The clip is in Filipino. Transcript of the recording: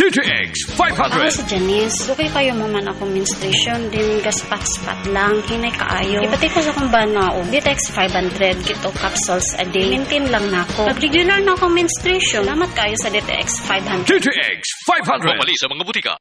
DTX Ako 500. si Janice. Dukay kayo mo man ako menstruation, din gaspat-spat lang, hinay kaayo. Ipati ko sa kung ba na 500, kito capsules a day. Maintain lang na ako. Pag regular na ako menstruation, salamat kayo sa Ditex 500. DTX 500. Mali sa mga butika.